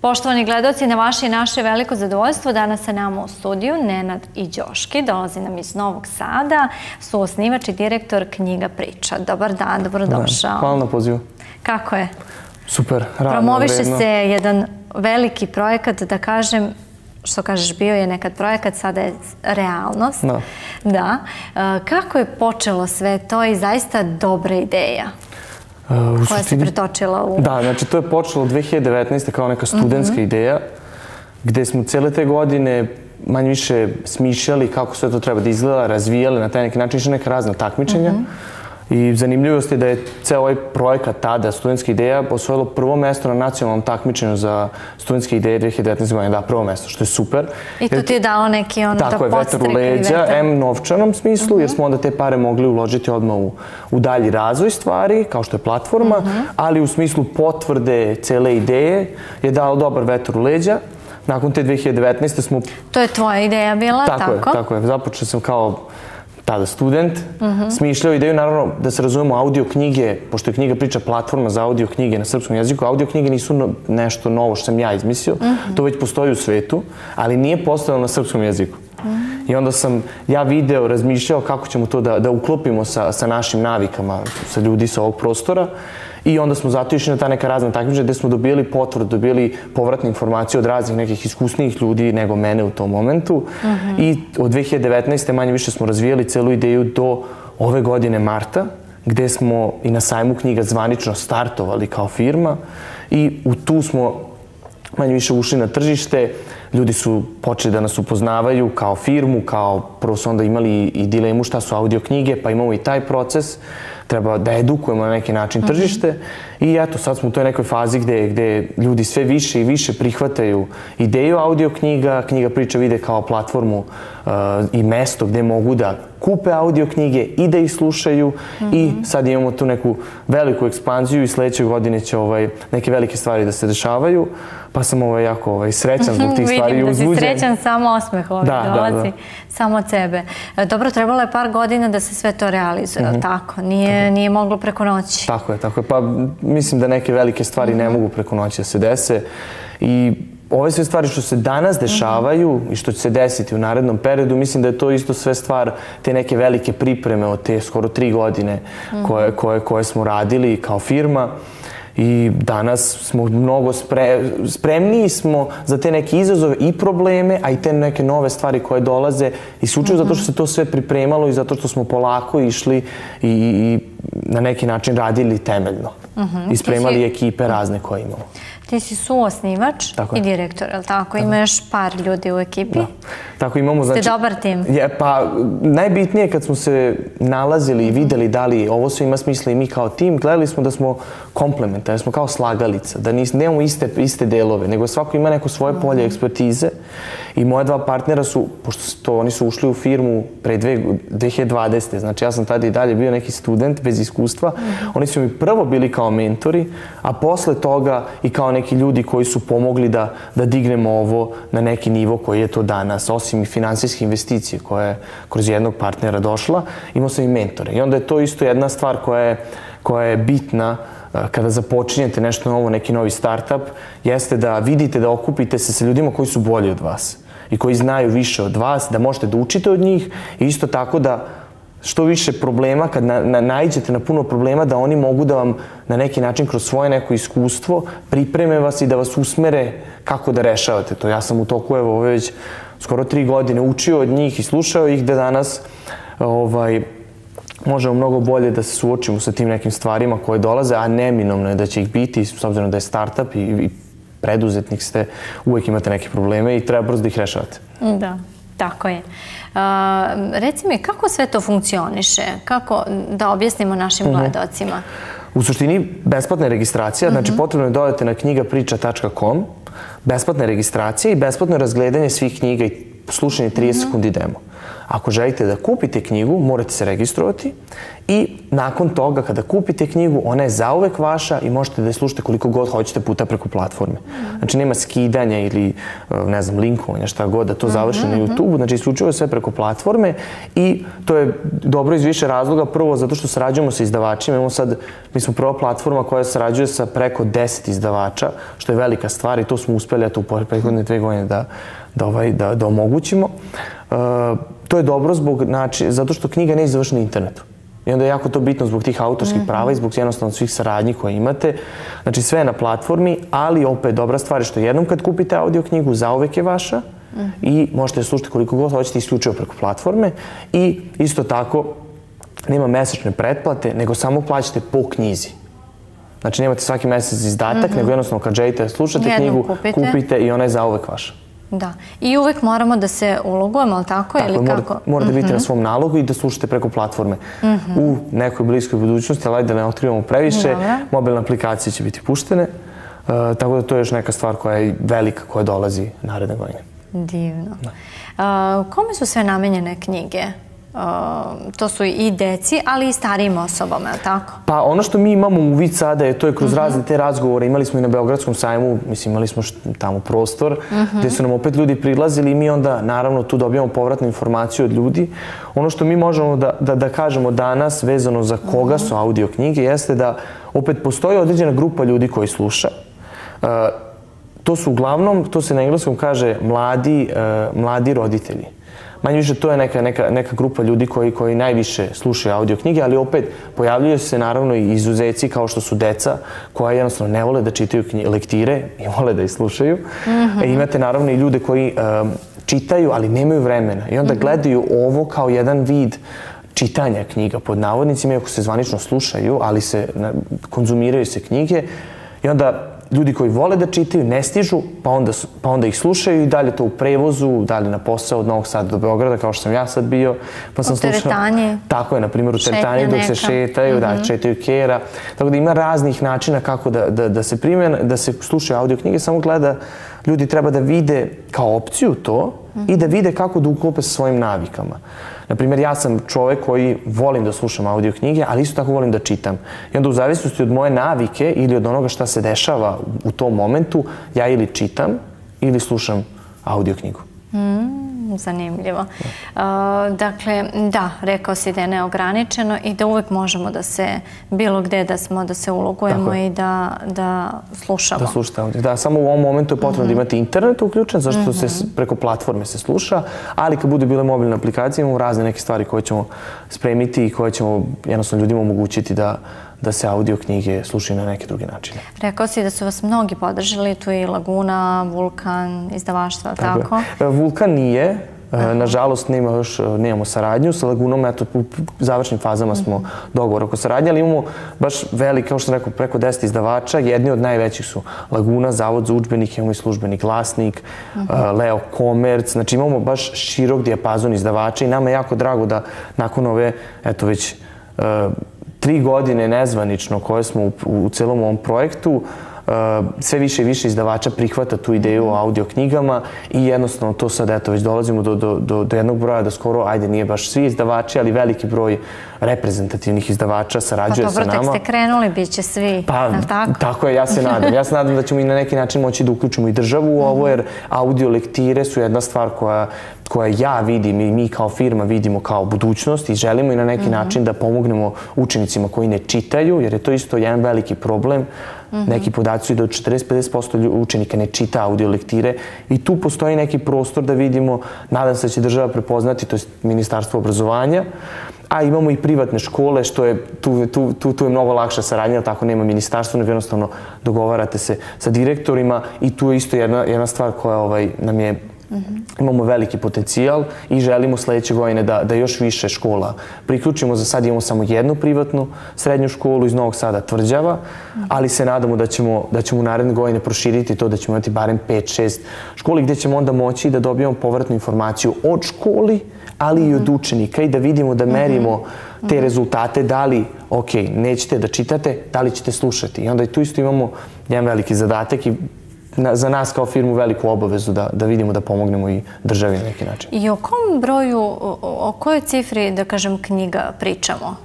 Poštovani gledoci, na vaše i naše veliko zadovoljstvo danas sa nama u studiju Nenad i Đoški, dolazi nam iz Novog Sada, su osnivač i direktor knjiga Priča. Dobar dan, dobrodošao. Hvala na pozivu. Kako je? Super, radno, Promoviše vredno. se jedan veliki projekat, da kažem, što kažeš, bio je nekad projekat, sada je realnost. Da. Da. E, Kako je počelo sve to i zaista dobra ideja Uh, koja se pretočila u... Da, znači to je počelo 2019. kao neka studentska Mhm. ideja, gde smo cele te godine manje više smišljali kako sve to treba da izgleda, razvijali na taj neki način, išli neka razna takmičenja. Mhm. I zanimljivost je da je ceo ovaj projekat tada, studentska ideja, osvojilo prvo mesto na nacionalnom takmičenju za studentske ideje 2019. godine. Da, prvo mesto, što je super. I to ti je dalo neki ono Tako je, vetar u leđa, vetar. M novčanom smislu, jer smo onda te pare mogli uložiti odmah u, u dalji razvoj stvari, kao što je platforma, ali u smislu potvrde cele ideje je dalo dobar vetar u leđa. Nakon te 2019. smo To je tvoja ideja bila, tako? tako, je, tako je. Započeo sam kao tada student, smišljao ideju, naravno, da se razumemo, audio knjige, pošto je knjiga priča platforma za audio knjige na srpskom jeziku, audio knjige nisu no- nešto novo što sam ja izmislio, to već postoji u svetu, ali nije postojalo na srpskom jeziku. I onda sam ja video, razmišljao kako ćemo to da, da uklopimo sa, sa našim navikama, sa ljudi sa ovog prostora. I onda smo zato išli na ta neka razna takmičenja gde smo dobijali potvrdu, dobijali povratne informacije od raznih nekih iskusnijih ljudi nego mene u tom momentu. I od 2019. manje više smo razvijali celu ideju do ove godine marta, gde smo i na sajmu knjiga zvanično startovali kao firma i u tu smo manje više ušli na tržište, ljudi su počeli da nas upoznavaju kao firmu, kao prvo su onda imali i dilemu šta su audio knjige, pa imamo i taj proces, treba da edukujemo na neki način tržište. I eto sad smo u toj nekoj fazi gde, gde ljudi sve više i više prihvataju ideju audio knjiga, knjiga priča vide kao platformu uh, i mesto gde mogu da kupe audio knjige i da ih slušaju. I sad imamo tu neku veliku ekspanziju i sledeće godine će ovaj, neke velike stvari da se dešavaju, pa sam ovaj, jako ovaj, srećan zbog tih stvari Vidim da si uzbuđen. srećan, samo osmeh ovdje Da, da, dolazi, da. samo od sebe. E, Dobro, trebalo je par godina da se sve to realizuje, Mhm. mm tako? Nije, nije moglo preko noći. Tako je, tako je. Pa mislim da neke velike stvari ne mogu preko noći da se dese i ove sve stvari što se danas dešavaju i što će se desiti u narednom periodu, mislim da je to isto sve stvar te neke velike pripreme od te skoro tri godine koje, koje, koje smo radili kao firma i danas smo mnogo spre, spremniji smo za te neke izazove i probleme, a i te neke nove stvari koje dolaze isključivo zato što se to sve pripremalo i zato što smo polako išli i, i na neki način radili temeljno. I spremali si- ekipe razne koje imamo. Ti si suosnivač i direktor, je li tako? Ima još par ljudi u ekipi. Tako imamo, Ste znači... dobar tim. Je, pa najbitnije je kad smo se nalazili i videli da li ovo sve ima smisla i mi kao tim, gledali smo da smo komplementarni, da smo kao slagalica, da nis, nemamo iste, iste delove, nego svako ima neko svoje polje ekspertize i moja dva partnera su, pošto to, oni su ušli u firmu pre dve, 2020. Znači ja sam tada i dalje bio neki student bez iskustva. Oni su mi prvo bili kao mentori, a posle toga i kao neki ljudi koji su pomogli da, da dignemo ovo na neki nivo koji je to danas. Osim i finansijske investicije koja je kroz jednog partnera došla, imao sam i mentore. I onda je to isto jedna stvar koja je, koja je bitna eh, kada započinjete nešto novo, neki novi startup, jeste da vidite da okupite se sa ljudima koji su bolji od vas i koji znaju više od vas, da možete da učite od njih i isto tako da što više problema, kad na, na, naiđete na puno problema, da oni mogu da vam na neki način kroz svoje neko iskustvo pripreme vas i da vas usmere kako da rešavate to. Ja sam u toku, evo, ove već skoro tri godine učio od njih i slušao ih da danas ovaj, možemo mnogo bolje da se suočimo sa tim nekim stvarima koje dolaze, a neminovno je da će ih biti, s obzirom da je startup i, i preduzetnik ste, uvek imate neke probleme i treba brzo da ih rešavate. Da, tako je. A, reci mi, kako sve to funkcioniše? Kako da objasnimo našim Mhm. gledocima? U suštini, besplatna je registracija, znači potrebno je da odete na knjigapriča.com, besplatna je registracija i besplatno je razgledanje svih knjiga i slušanje 30 sekundi demo. Ako želite da kupite knjigu, morate se registrovati i nakon toga kada kupite knjigu, ona je zauvek vaša i možete da je slušate koliko god hoćete puta preko platforme. Znači nema skidanja ili ne znam linkovanja šta god da to završi na YouTube, znači isključivo je sve preko platforme i to je dobro iz više razloga. Prvo zato što sarađujemo sa izdavačima, imamo sad, mi smo prva platforma koja sarađuje sa preko 10 izdavača, što je velika stvar i to smo uspeli eto u prethodne dve godine da, da, ovaj, da, da omogućimo. Uh, to je dobro zbog, znači, zato što knjiga ne izvrši na internetu. I onda je jako to bitno zbog tih autorskih mm prava i zbog jednostavno svih saradnji koje imate. Znači sve je na platformi, ali opet dobra stvar je što jednom kad kupite audio knjigu, zauvek je vaša mm i možete slušati koliko god hoćete isključivo preko platforme i isto tako nema mesečne pretplate, nego samo plaćate po knjizi. Znači nemate svaki mesec izdatak, mm -hmm. nego jednostavno kad želite slušate Jednom knjigu, kupite. kupite i ona je zauvek vaša. Da. I uvek moramo da se ulogujemo, ali tako? Tako, ili mora, kako? morate biti mm -hmm. na svom nalogu i da slušate preko platforme. Mm -hmm. U nekoj bliskoj budućnosti, ali da ne otkrivamo previše, Dobre. mobilne aplikacije će biti puštene. Uh, tako da to je još neka stvar koja je velika, koja dolazi naredne godine. Divno. Da. Uh, kome su sve namenjene knjige? To su i deci, ali i starijim osobama, je tako? Pa ono što mi imamo u vid sada je, to je kroz mm -hmm. razne te razgovore, imali smo i na Beogradskom sajmu, mislim imali smo tamo prostor, mm -hmm. gde su nam opet ljudi prilazili i mi onda naravno tu dobijamo povratnu informaciju od ljudi. Ono što mi možemo da, da, da kažemo danas vezano za koga mm -hmm. su audio knjige jeste da opet postoji određena grupa ljudi koji sluša. Uh, to su uglavnom, to se na engleskom kaže mladi, uh, mladi roditelji manje više to je neka, neka, neka grupa ljudi koji, koji najviše slušaju audio knjige, ali opet pojavljuju se naravno i izuzeci kao što su deca koja jednostavno ne vole da čitaju knjige, lektire i vole da ih slušaju. Mm -hmm. e, imate naravno i ljude koji um, čitaju, ali nemaju vremena i onda mm -hmm. gledaju ovo kao jedan vid čitanja knjiga pod navodnicima, iako se zvanično slušaju, ali se konzumiraju se knjige i onda ljudi koji vole da čitaju ne stižu, pa onda, pa onda ih slušaju i dalje to u prevozu, dalje na posao od Novog Sada do Beograda, kao što sam ja sad bio. Pa sam u teretanje. Tako je, na primjer u teretanje dok se šetaju, mm -hmm. da, šetaju kera. Tako da ima raznih načina kako da, da, da se primjen, da se slušaju audio knjige, samo gleda ljudi treba da vide kao opciju to mm -hmm. i da vide kako da uklope sa svojim navikama. Naprimjer, ja sam čovek koji volim da slušam audio knjige, ali isto tako volim da čitam. I onda u zavisnosti od moje navike ili od onoga šta se dešava u tom momentu, ja ili čitam ili slušam audio knjigu. Mm, zanimljivo. Dakle, da, rekao si da je neograničeno i da uvek možemo da se bilo gde da smo, da se ulogujemo i da, da slušamo. Da slušate. Da, samo u ovom momentu je potrebno mm -hmm. da mhm. imate internet uključen, zašto mm -hmm. se mhm. preko platforme se sluša, ali kad bude bile mobilne aplikacije imamo razne neke stvari koje ćemo spremiti i koje ćemo jednostavno ljudima omogućiti da da se audio knjige slušaju na neke druge načine. Rekao si da su vas mnogi podržali, tu je i Laguna, Vulkan, izdavaštva, tako? tako? E, Vulkan nije, Aha. Nažalost, nema još, nemamo saradnju sa Lagunom, eto, u završnim fazama smo mhm. dogovor oko saradnje, ali imamo baš velik, kao što sam rekao, preko 10 izdavača. Jedni od najvećih su Laguna, Zavod za učbenik, imamo i službeni glasnik, uh Leo Komerc, znači imamo baš širok dijapazon izdavača i nama je jako drago da nakon ove, eto već, tri godine nezvanično koje smo u, u celom ovom projektu, sve više i više izdavača prihvata tu ideju o audio knjigama i jednostavno to sad, eto, već dolazimo do, do, do, do jednog broja da skoro, ajde, nije baš svi izdavači, ali veliki broj reprezentativnih izdavača sarađuje pa, dobro, sa nama. Pa dobro, tek ste krenuli, bit će svi, pa, tako? Tako je, ja se nadam. Ja se nadam da ćemo i na neki način moći da uključimo i državu u ovo, jer audio lektire su jedna stvar koja koja ja vidim i mi kao firma vidimo kao budućnost i želimo i na neki mm -hmm. način da pomognemo učenicima koji ne čitaju, jer je to isto jedan veliki problem. Mm -hmm. Neki podaci da od 40-50% učenika ne čita audio lektire i tu postoji neki prostor da vidimo, nadam se da će država prepoznati, to je Ministarstvo obrazovanja, a imamo i privatne škole, što je, tu, tu, tu, tu je mnogo lakša saradnja, tako nema ministarstvo, nego jednostavno dogovarate se sa direktorima i tu je isto jedna, jedna stvar koja ovaj, nam je Imamo veliki potencijal i želimo sledeće godine da, da još više škola priključimo. Za sad imamo samo jednu privatnu srednju školu iz Novog Sada Tvrđava, ali se nadamo da ćemo, da ćemo u naredne godine proširiti to, da ćemo imati barem 5-6 školi gde ćemo onda moći da dobijemo povratnu informaciju od školi, ali i od učenika i da vidimo, da merimo te rezultate, da li, ok, nećete da čitate, da li ćete slušati. I onda i tu isto imamo jedan veliki zadatak i na, za nas kao firmu veliku obavezu da, da vidimo da pomognemo i državi na neki način. I o kom broju, o, o kojoj cifri, da kažem, knjiga pričamo?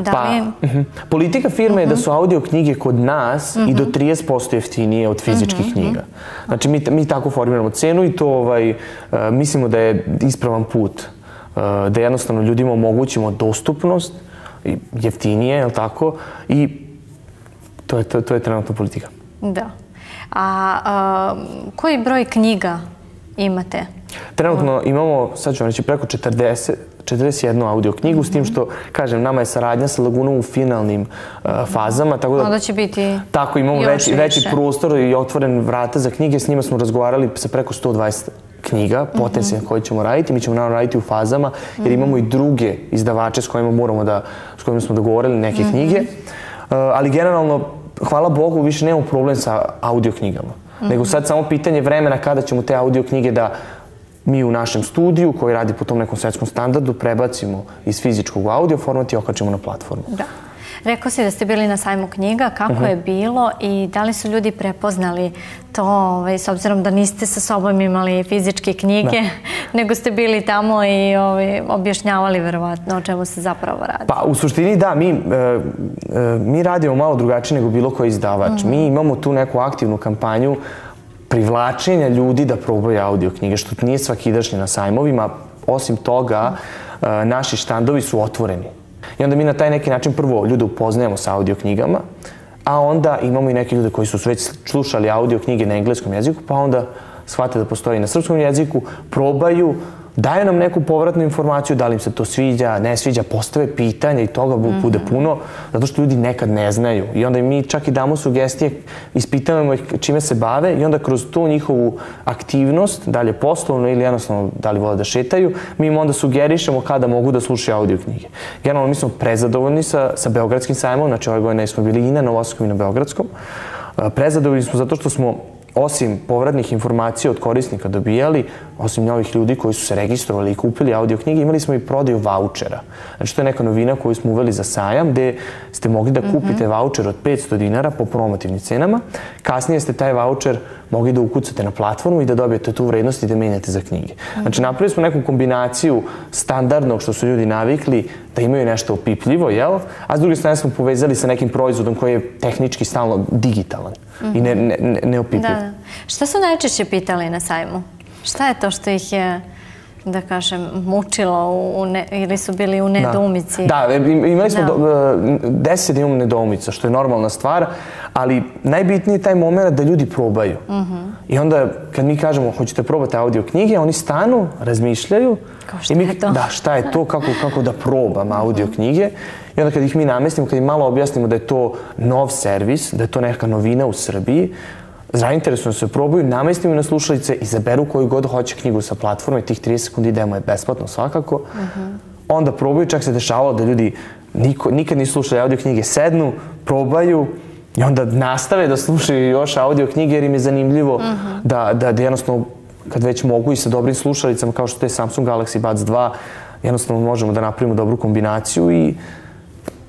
Da pa, li... uh -huh. Politika firme je da su audio knjige kod nas uh -huh. i do 30% jeftinije od fizičkih uh -huh. knjiga. Znači, mi, mi tako formiramo cenu i to ovaj, uh, mislimo da je ispravan put. Uh, da jednostavno ljudima omogućimo dostupnost, jeftinije, je li tako? I to je, to, to je trenutno politika. Da. A, a koji broj knjiga imate? Trenutno imamo, sad ću vam reći, preko 40, 41 audio knjigu, mm -hmm. s tim mhm. što, kažem, nama je saradnja sa Lagunom u finalnim uh, fazama, tako da... Onda će biti Tako, imamo veći, veći prostor i otvoren vrata za knjige, s njima smo razgovarali sa preko 120 knjiga, mhm. potencijalno mm -hmm. koje ćemo raditi. Mi ćemo naravno raditi u fazama, jer mhm. imamo i druge izdavače s kojima moramo da, s kojima smo dogovorili neke mm -hmm. knjige. Uh, ali generalno, hvala Bogu, više nemamo problem sa audio knjigama. Mm -hmm. Nego sad samo pitanje vremena kada ćemo te audio knjige da mi u našem studiju koji radi po tom nekom svetskom standardu prebacimo iz fizičkog u audio format i okačemo na platformu. Da. Rekao si da ste bili na sajmu knjiga, kako uh mhm. -huh. je bilo i da li su ljudi prepoznali to, ovaj, s obzirom da niste sa sobom imali fizičke knjige, da. nego ste bili tamo i ovaj, objašnjavali verovatno o čemu se zapravo radi? Pa u suštini da, mi, e, mi radimo malo drugačije nego bilo koji izdavač. Uh mhm. -huh. Mi imamo tu neku aktivnu kampanju privlačenja ljudi da probaju audio knjige, što nije svakidašnje na sajmovima. Osim toga, e, naši štandovi su otvoreni. I onda mi na taj neki način prvo ljude upoznajemo sa audio knjigama, a onda imamo i neke ljude koji su već slušali audio knjige na engleskom jeziku, pa onda shvate da postoji na srpskom jeziku, probaju, daju nam neku povratnu informaciju da li im se to sviđa, ne sviđa, postave pitanja i toga bude mhm. puno, zato što ljudi nekad ne znaju. I onda mi čak i damo sugestije, ispitavamo ih čime se bave i onda kroz tu njihovu aktivnost, da li je poslovno ili jednostavno da li vole da šetaju, mi im onda sugerišemo kada mogu da slušaju audio knjige. Generalno mi smo prezadovoljni sa, sa Beogradskim sajmom, znači ove godine smo bili i na Novoskom i na Beogradskom. Prezadovoljni smo zato što smo osim povratnih informacija od korisnika dobijali, osim novih ljudi koji su se registrovali i kupili audio knjige, imali smo i prodaju vouchera. Znači, to je neka novina koju smo uveli za sajam, gde ste mogli da kupite mm -hmm. voucher od 500 dinara po promotivnim cenama. Kasnije ste taj voucher mogli da ukucate na platformu i da dobijete tu vrednost i da menjate za knjige. Znači, napravili smo neku kombinaciju standardnog što su ljudi navikli da imaju nešto opipljivo, jel? A s druge strane smo povezali sa nekim proizvodom koji je tehnički stalno digitalan mm -hmm. i ne, ne, neopipljiv. Da, da. Šta su najčešće pitali na sajmu? Šta je to što ih je da kažem, mučilo u ne, ili su bili u nedoumici. Da, da imali smo da. Do, e, deset imamo nedoumica, što je normalna stvar, ali najbitniji je taj moment da ljudi probaju. Uh mhm. -huh. I onda kad mi kažemo hoćete probati audio knjige, oni stanu, razmišljaju. Kao šta i mi, je to? Da, šta je to, kako, kako da probam audio knjige. I onda kad ih mi namestimo, kad im malo objasnimo da je to nov servis, da je to neka novina u Srbiji, zainteresuju se, probaju, namestimo na slušalice, izaberu koju god hoće knjigu sa platforme, tih 30 sekundi demo je besplatno svakako. Uh -huh. Onda probaju, čak se dešavalo da ljudi niko, nikad nisu slušali audio knjige, sednu, probaju, I onda nastave da slušaju još audio knjige jer im je zanimljivo uh -huh. da, da, da jednostavno kad već mogu i sa dobrim slušalicama kao što je Samsung Galaxy Buds 2 jednostavno možemo da napravimo dobru kombinaciju i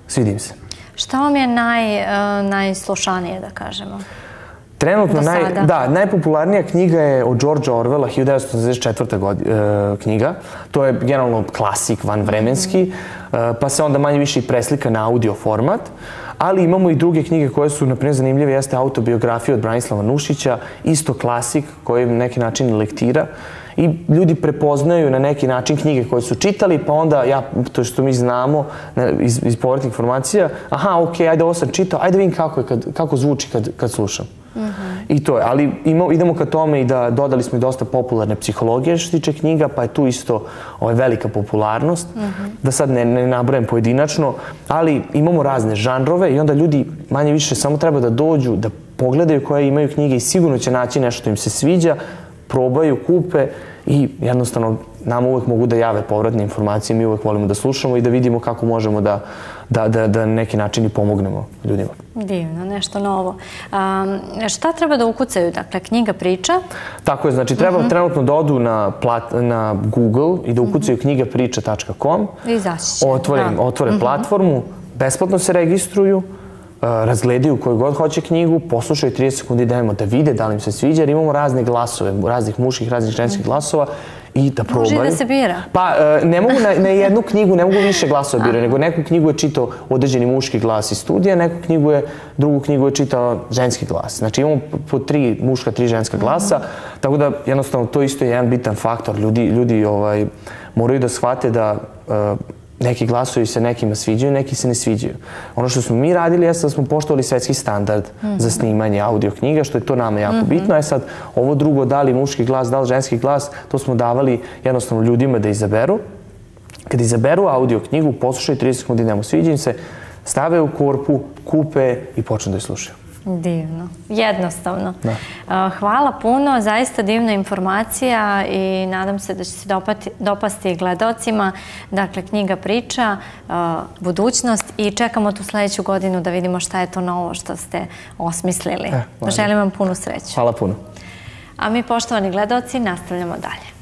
svidim se. Šta vam je naj, uh, najslušanije da kažemo? Trenutno naj, da, najpopularnija knjiga je od George Orwella, 1984. God, e, knjiga. To je generalno klasik, vanvremenski, mm -hmm. e, pa se onda manje više i preslika na audio format. Ali imamo i druge knjige koje su, na primjer, zanimljive. Jeste autobiografija od Branislava Nušića, isto klasik koji na neki način lektira. I ljudi prepoznaju na neki način knjige koje su čitali, pa onda, ja, to što mi znamo iz, iz povratnih informacija, aha, ok, ajde ovo sam čitao, ajde vidim kako, je kad, kako zvuči kad, kad slušam. I to je, ali ima, idemo ka tome i da dodali smo i dosta popularne psihologije što tiče knjiga, pa je tu isto ovaj, velika popularnost. Uh -huh. Da sad ne, ne nabrajem pojedinačno, ali imamo razne žanrove i onda ljudi manje više samo treba da dođu, da pogledaju koje imaju knjige i sigurno će naći nešto što im se sviđa, probaju, kupe i jednostavno nam uvek mogu da jave povratne informacije, mi uvek volimo da slušamo i da vidimo kako možemo da, da, da, da neki način i pomognemo ljudima. Divno, nešto novo. Um, šta treba da ukucaju? Dakle, knjiga priča? Tako je, znači treba uh mhm. -huh. trenutno da odu na, plat, na Google i da ukucaju uh -huh. knjigapriča.com. I zaći će. Otvore, da. otvore uh mhm. -huh. platformu, besplatno se registruju, Uh, razgledaju koju god hoće knjigu, poslušaju 30 sekundi dajemo da vide da li im se sviđa, jer imamo razne glasove, raznih muških, raznih ženskih glasova i da probaju. Može da se bira? Pa, e, ne mogu na, na jednu knjigu, ne mogu više glasova birati, nego neku knjigu je čitao određeni muški glas iz studija, neku knjigu je, drugu knjigu je čitao ženski glas. Znači imamo po tri muška, tri ženska glasa, tako da jednostavno to isto je jedan bitan faktor. Ljudi, ljudi ovaj, moraju da shvate da e, neki glasovi se nekima sviđaju, neki se ne sviđaju. Ono što smo mi radili jeste da smo poštovali svetski standard mm -hmm. za snimanje audio knjiga, što je to nama jako mm -hmm. bitno. E sad, ovo drugo, da li muški glas, da li ženski glas, to smo davali jednostavno ljudima da izaberu. Kad izaberu audio knjigu, poslušaju 30 sekundi, nemo sviđa im se, stave u korpu, kupe i počnu da je slušaju. Divno. Jednostavno. Da. Hvala puno, zaista divna informacija i nadam se da će se dopati, dopasti i gledocima. Dakle, knjiga priča, budućnost i čekamo tu sledeću godinu da vidimo šta je to novo što ste osmislili. E, Želim vam punu sreću. Hvala puno. A mi, poštovani gledoci, nastavljamo dalje.